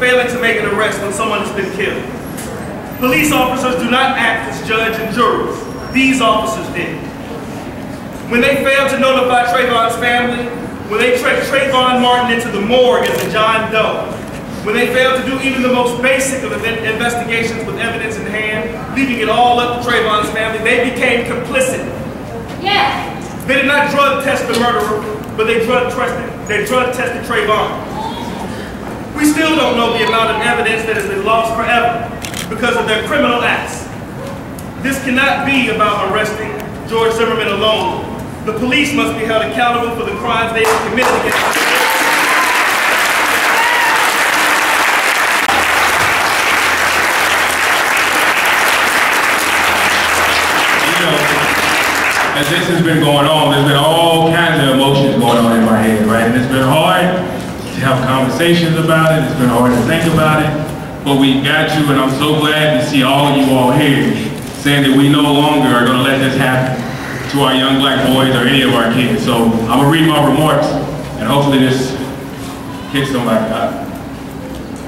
failing to make an arrest when someone has been killed. Police officers do not act as judge and jurors. These officers did. When they failed to notify Trayvon's family, when they trekked Trayvon Martin into the morgue as a John Doe, when they failed to do even the most basic of investigations with evidence in hand, leaving it all up to Trayvon's family, they became complicit. Yes. They did not drug test the murderer, but they drug tested, they drug tested Trayvon. We still don't know the amount of evidence that has been lost forever because of their criminal acts. This cannot be about arresting George Zimmerman alone. The police must be held accountable for the crimes they have committed against as this has been going on, have conversations about it. It's been hard to think about it. But we got you, and I'm so glad to see all of you all here saying that we no longer are going to let this happen to our young black boys or any of our kids. So I'm going to read my remarks, and hopefully this hits somebody up.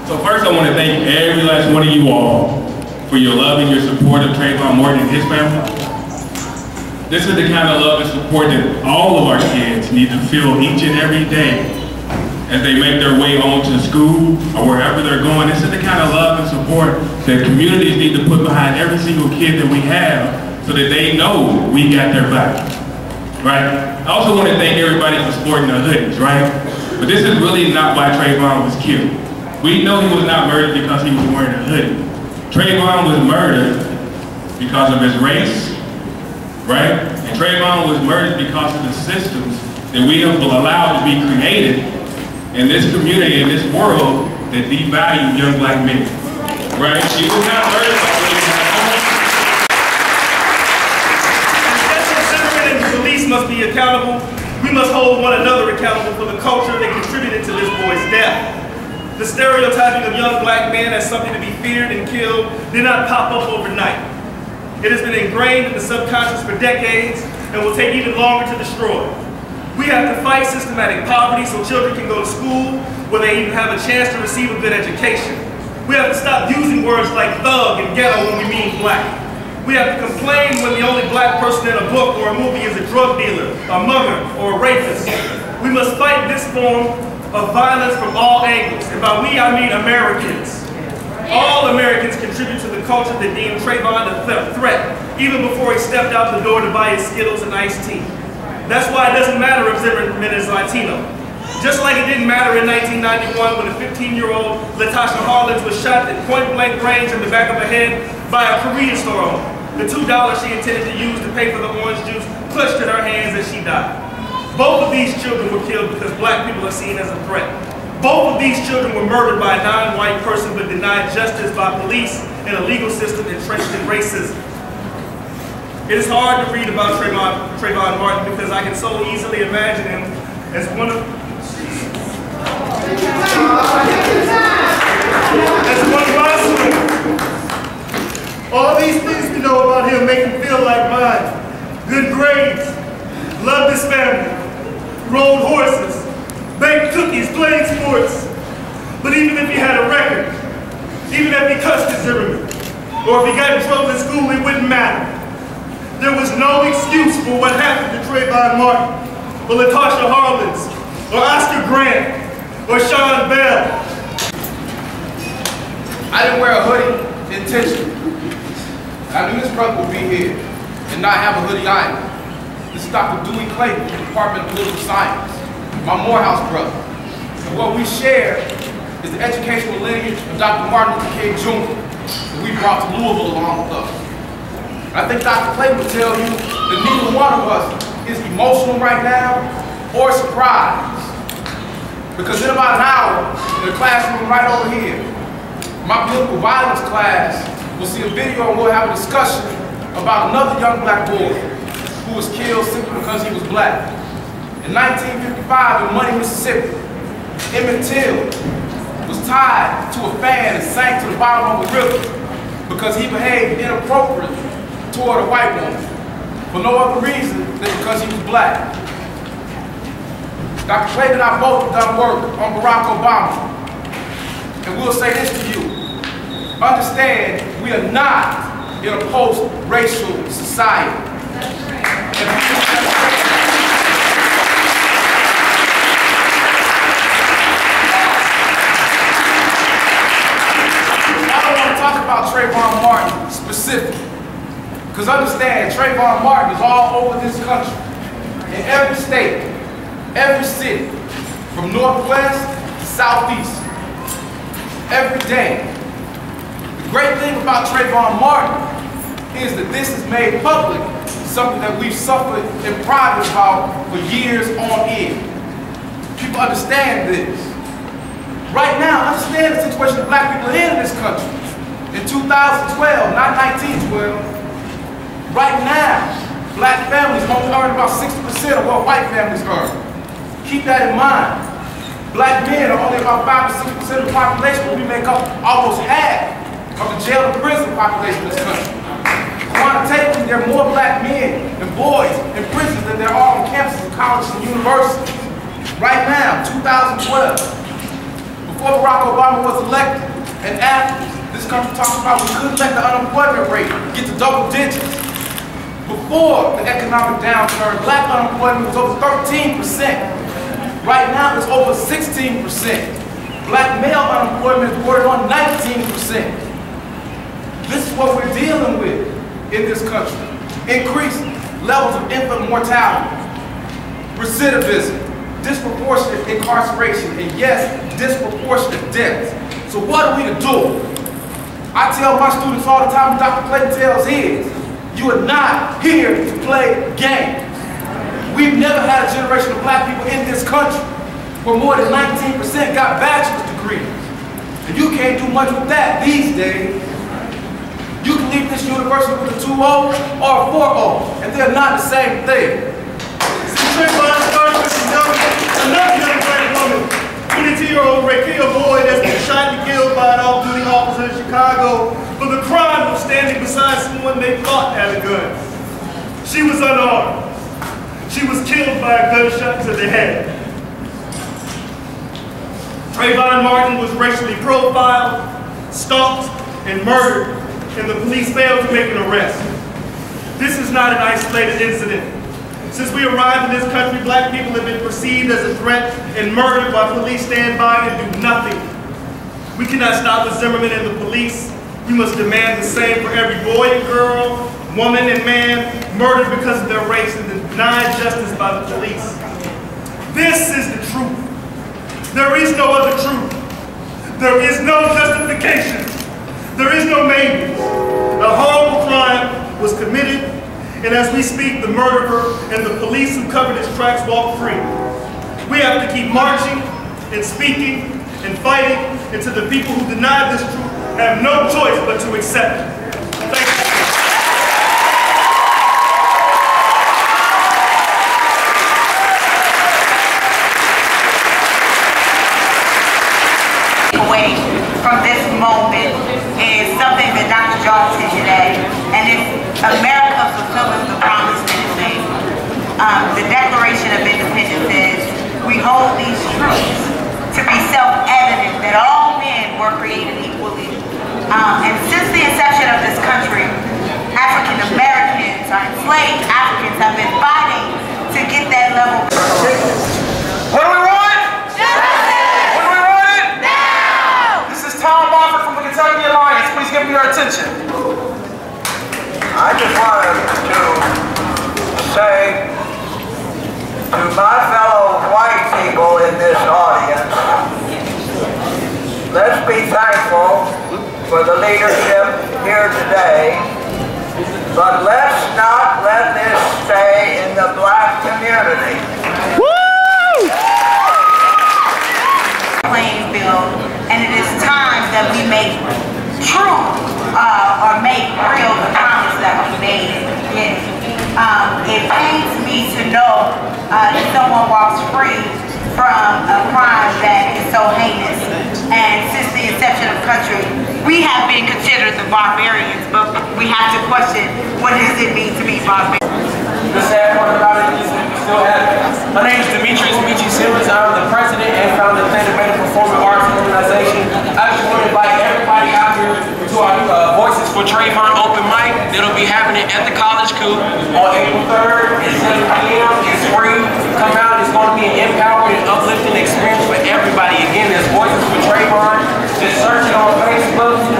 So first I want to thank every last one of you all for your love and your support of Trayvon Martin and his family. This is the kind of love and support that all of our kids need to feel each and every day as they make their way home to school or wherever they're going. This is the kind of love and support that communities need to put behind every single kid that we have so that they know we got their back, right? I also want to thank everybody for sporting their hoodies, right? But this is really not why Trayvon was killed. We know he was not murdered because he was wearing a hoodie. Trayvon was murdered because of his race, right? And Trayvon was murdered because of the systems that we have allowed to be created in this community, in this world, that devalue young black men. Right? She not murdered the police must be accountable. We must hold one another accountable for the culture that contributed to this boy's death. The stereotyping of young black men as something to be feared and killed did not pop up overnight. It has been ingrained in the subconscious for decades and will take even longer to destroy. We have to fight systematic poverty so children can go to school where they even have a chance to receive a good education. We have to stop using words like thug and ghetto when we mean black. We have to complain when the only black person in a book or a movie is a drug dealer, a mugger, or a rapist. We must fight this form of violence from all angles. And by we, I mean Americans. All Americans contribute to the culture that deemed Trayvon a threat, even before he stepped out the door to buy his Skittles and iced tea. That's why it doesn't matter if Zimmerman is Latino. Just like it didn't matter in 1991 when a 15-year-old Latasha Harlins was shot at point-blank range in the back of the head by a Korean store owner. The $2 she intended to use to pay for the orange juice clutched in her hands as she died. Both of these children were killed because black people are seen as a threat. Both of these children were murdered by a non-white person but denied justice by police and a legal system entrenched in racism. It is hard to read about Trayvon, Trayvon Martin because I can so easily imagine him as one of as one All these things we know about him make him feel like mine. Good grades, loved his family, rode horses, baked cookies, played sports. But even if he had a record, even if he cussed his Zimmerman, or if he got in trouble in school, it wouldn't matter. There was no excuse for what happened to Trayvon Martin, or Latasha Harlins, or Oscar Grant, or Sean Bell. I didn't wear a hoodie intentionally. I knew this brother would be here and not have a hoodie either. This is Dr. Dewey Clayton, Department of Political Science, my Morehouse brother. And what we share is the educational lineage of Dr. Martin Luther King Jr. that we brought to Louisville along with us. I think Dr. Clay would tell you that neither one of us is emotional right now or surprised. Because in about an hour, in the classroom right over here, my political violence class will see a video and we'll have a discussion about another young black boy who was killed simply because he was black. In 1955 in Money, Mississippi, Emmett Till was tied to a fan and sank to the bottom of a river because he behaved inappropriately toward a white woman for no other reason than because he was black. Dr. Clayton and I both have done work on Barack Obama. And we'll say this to you. Understand, we are not in a post-racial society. I don't want to talk about Trayvon Martin specifically. Understand, Trayvon Martin is all over this country. In every state, every city, from northwest to southeast. Every day. The great thing about Trayvon Martin is that this is made public, something that we've suffered in private about for years on end. People understand this. Right now, understand the situation that black people in this country. In 2012, not 1912, right now, black families only earn about 60% of what white families earn. Keep that in mind. Black men are only about 5 to 6% of the population, but we make up almost half of the jail and prison population in this country. Quantitatively, there are more black men and boys in prisons than there are on campuses of colleges and universities. Right now, 2012, before Barack Obama was elected, and after, this country talks about we couldn't let the unemployment rate get to double digits. Before the economic downturn, black unemployment was over 13%. Right now, it's over 16%. Black male unemployment is bordered on 19%. This is what we're dealing with in this country. Increased levels of infant mortality, recidivism, disproportionate incarceration, and yes, disproportionate deaths. So what are we to do? I tell my students all the time, Dr. Clayton tells his, you are not here to play games. We've never had a generation of black people in this country where more than 19% got bachelor's degrees. And you can't do much with that these days. You can leave this university with a 2-0 or a 4-0, and they're not the same thing. Another young black woman, 22-year-old Rekia Boyd, that's been shot and killed by an off-duty officer in Chicago for the crime of standing beside someone they thought had a gun. She was unarmed. She was killed by a gunshot to the head. Trayvon Martin was racially profiled, stalked, and murdered, and the police failed to make an arrest. This is not an isolated incident. Since we arrived in this country, black people have been perceived as a threat and murdered while police stand by and do nothing. We cannot stop the Zimmerman and the police. We must demand the same for every boy and girl, woman and man murdered because of their race and denied justice by the police. This is the truth. There is no other truth. There is no justification. There is no maybe. A horrible crime was committed, and as we speak, the murderer and the police who covered his tracks walk free. We have to keep marching and speaking and fighting until the people who deny this truth have no choice but to accept it. Thank you. away from this moment is something that Dr. Johnson today, and it's America fulfilling the promise that it made. Um, the Declaration of Independence says, we hold these truths to be self-evident that all men were created equally. Um, and since the inception of this country, African Americans or enslaved Africans have been fighting to get that level. What do we want? What do we want? This is Tom Moffat from the Kentucky Alliance. Please give me your attention. I just wanted to say to my fellow white people in this audience, let's be thankful for the leadership here today, but let's not let this stay in the black community. playing field, and it is time that we make true uh, or make real the promise that we made beginning. Um, it pains me to know uh, that someone walks free from a crime that is so heinous. And since the inception of country, we have been considered the barbarians, but we have to question what does it mean to be barbarian? The sad part about it is we still have it. My name is Demetrius Michi Simmons. I'm the president and founder of the Planet Better Performing Arts Organization. I just want to invite everybody out here to our uh, Voices for Trayvon open mic that'll be happening at the College Coop on April 3rd. at 7 p.m. It's free. Come out. It's going to be an empowering experience for everybody. Again, there's voices for Trayvon. Just search it on Facebook.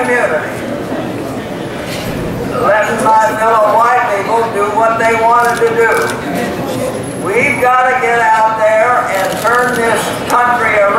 community. Letting my fellow white people do what they wanted to do. We've got to get out there and turn this country around.